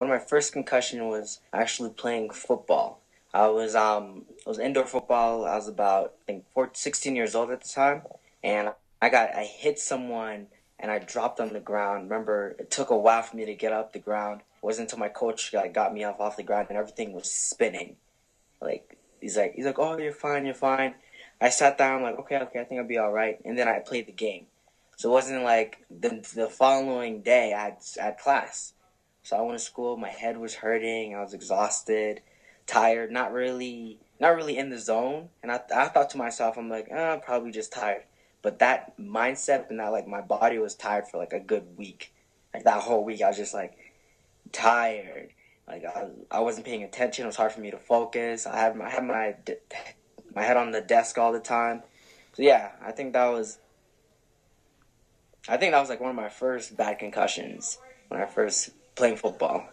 One of my first concussion was actually playing football. I was um it was indoor football. I was about I think 14, 16 years old at the time, and I got I hit someone and I dropped on the ground. Remember, it took a while for me to get up the ground. It wasn't until my coach like got me off off the ground and everything was spinning. Like he's like he's like, oh, you're fine, you're fine. I sat down like, okay, okay, I think I'll be all right, and then I played the game. So it wasn't like the the following day I had, I had class. So I went to school. My head was hurting. I was exhausted, tired. Not really, not really in the zone. And I, I thought to myself, I'm like, eh, I'm probably just tired. But that mindset and that like my body was tired for like a good week. Like that whole week, I was just like tired. Like I, I wasn't paying attention. It was hard for me to focus. I had my, I had my my head on the desk all the time. So yeah, I think that was. I think that was like one of my first bad concussions when I first playing football.